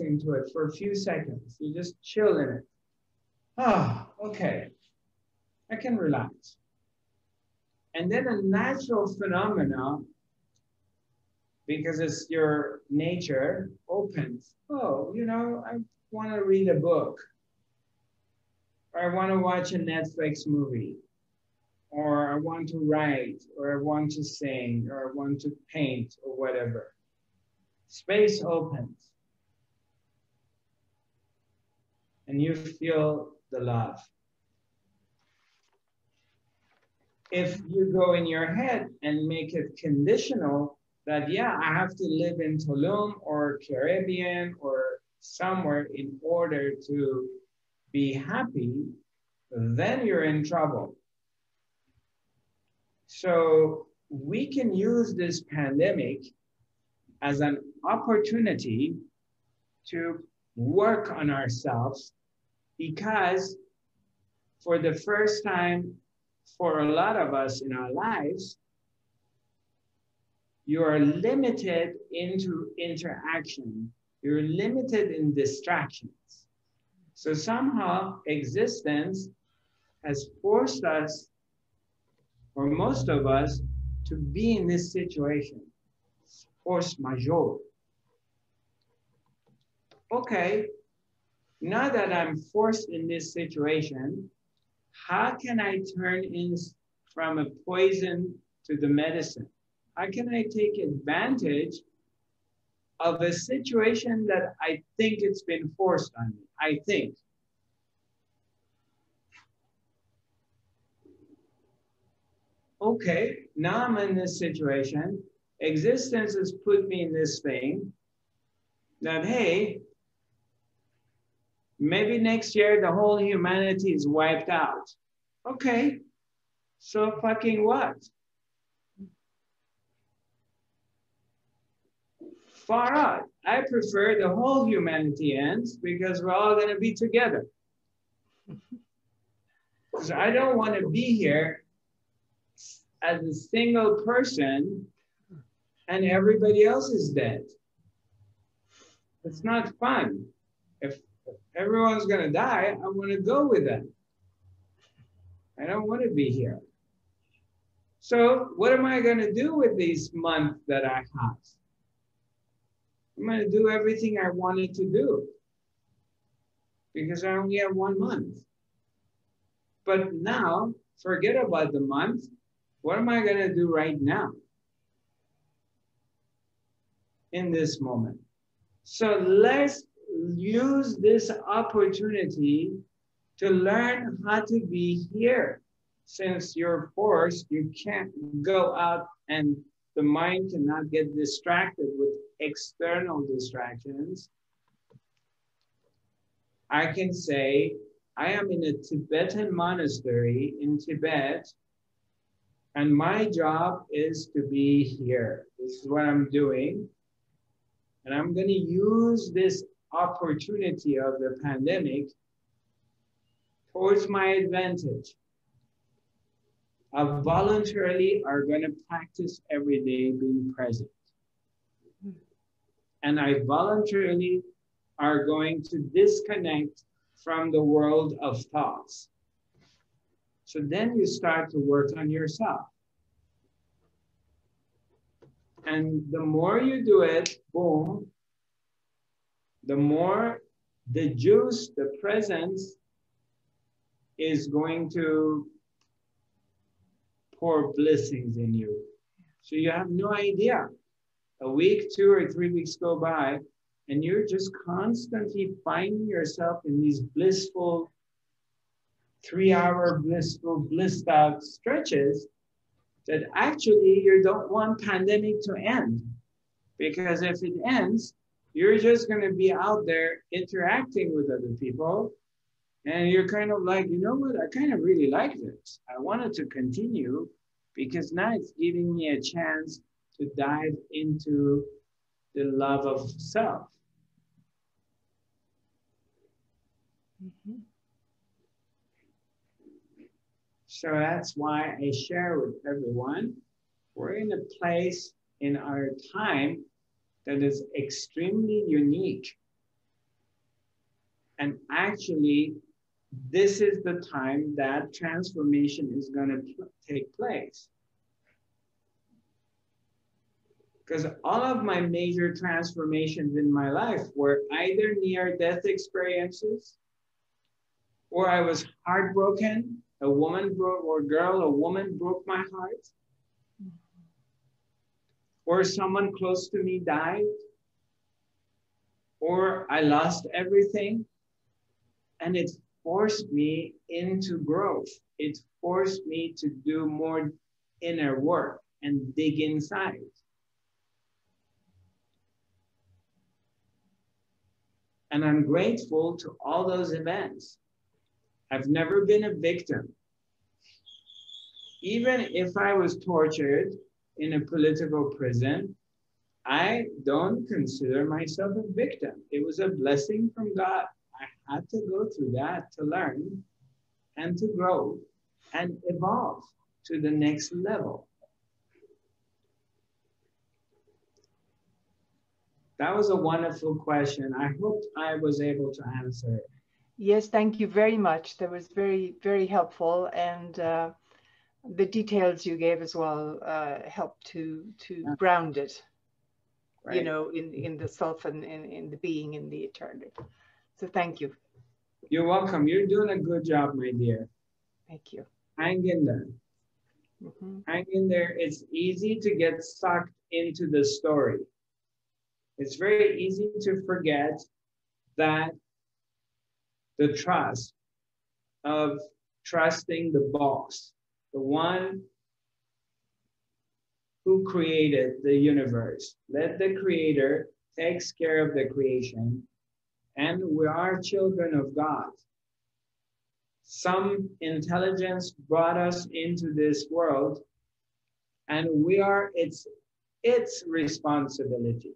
into it for a few seconds. You just chill in it. Ah, okay. I can relax. And then a natural phenomena, because it's your nature, opens. Oh, you know, I want to read a book, or I want to watch a Netflix movie, or I want to write, or I want to sing, or I want to paint, or whatever. Space opens. And you feel the love. If you go in your head and make it conditional that, yeah, I have to live in Tulum or Caribbean or somewhere in order to be happy, then you're in trouble. So we can use this pandemic as an opportunity to work on ourselves because for the first time for a lot of us in our lives, you are limited into interaction. You're limited in distractions. So somehow existence has forced us, or most of us, to be in this situation, force majeure. Okay, now that I'm forced in this situation, how can I turn in from a poison to the medicine? How can I take advantage of a situation that I think it's been forced on me? I think. Okay, now I'm in this situation. Existence has put me in this thing that, hey, Maybe next year the whole humanity is wiped out. Okay, so fucking what? Far out. I prefer the whole humanity ends because we're all going to be together. Because I don't want to be here as a single person and everybody else is dead. It's not fun. If everyone's going to die, I want to go with them. I don't want to be here. So, what am I going to do with these months that I have? I'm going to do everything I wanted to do because I only have one month. But now, forget about the month. What am I going to do right now? In this moment. So let's use this opportunity to learn how to be here. Since you're forced, you can't go out and the mind cannot get distracted with external distractions. I can say, I am in a Tibetan monastery in Tibet, and my job is to be here. This is what I'm doing. And I'm going to use this opportunity of the pandemic towards my advantage. I voluntarily are going to practice every day being present. And I voluntarily are going to disconnect from the world of thoughts. So then you start to work on yourself. And the more you do it, boom, the more the juice, the presence is going to pour blessings in you. So you have no idea. A week, two or three weeks go by, and you're just constantly finding yourself in these blissful, three hour blissful, blissed out stretches that actually you don't want pandemic to end. Because if it ends, you're just going to be out there interacting with other people. And you're kind of like, you know what? I kind of really like this. I wanted to continue because now it's giving me a chance to dive into the love of self. Mm-hmm. So that's why I share with everyone. We're in a place in our time that is extremely unique And actually, this is the time that transformation is going to take place. Because all of my major transformations in my life were either near death experiences, or I was heartbroken, a woman broke, or girl, a woman broke my heart, or someone close to me died, or I lost everything. And it forced me into growth. It forced me to do more inner work and dig inside. And I'm grateful to all those events. I've never been a victim. Even if I was tortured in a political prison, I don't consider myself a victim. It was a blessing from God. I had to go through that to learn and to grow and evolve to the next level. That was a wonderful question. I hope I was able to answer it. Yes, thank you very much. That was very, very helpful. And uh, the details you gave as well uh, helped to to yeah. ground it, right. you know, in, in the self and in, in the being in the eternity. So thank you. You're welcome. You're doing a good job, my dear. Thank you. Hang in there. Mm -hmm. Hang in there. It's easy to get sucked into the story. It's very easy to forget that the trust of trusting the boss, the one who created the universe. Let the creator takes care of the creation and we are children of God. Some intelligence brought us into this world, and we are its its responsibility.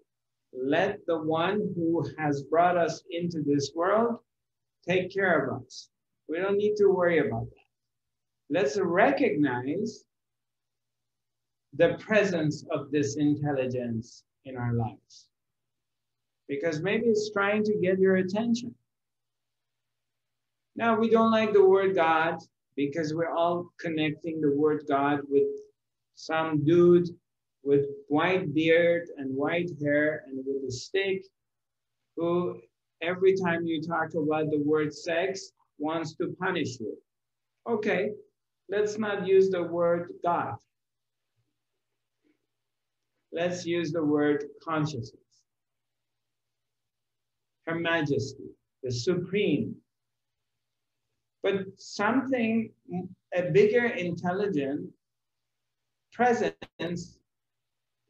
Let the one who has brought us into this world take care of us. We don't need to worry about that. Let's recognize the presence of this intelligence in our lives because maybe it's trying to get your attention. Now, we don't like the word God because we're all connecting the word God with some dude with white beard and white hair and with a stick who every time you talk about the word sex wants to punish you. Okay, let's not use the word God. Let's use the word consciousness. Her Majesty, the Supreme. But something, a bigger intelligent presence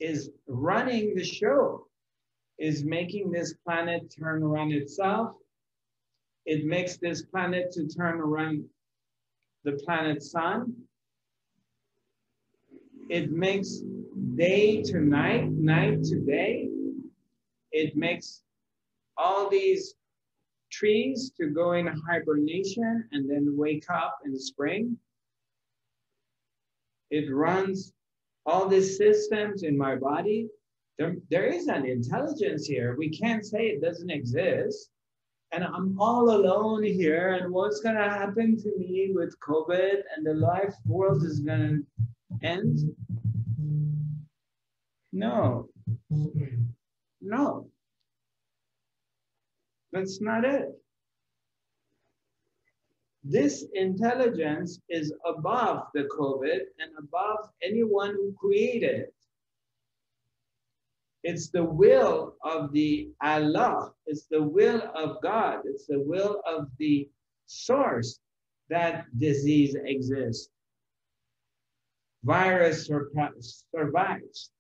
is running the show, is making this planet turn around itself. It makes this planet to turn around the planet sun. It makes day to night, night to day. It makes all these trees to go in hibernation and then wake up in spring. It runs all these systems in my body. There, there is an intelligence here. We can't say it doesn't exist. And I'm all alone here. And what's to happen to me with COVID and the life world is to end? No. No. That's not it. This intelligence is above the COVID and above anyone who created it. It's the will of the Allah. It's the will of God. It's the will of the source that disease exists. Virus survives.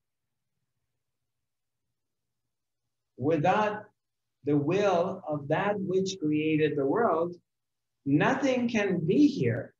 Without the will of that which created the world, nothing can be here.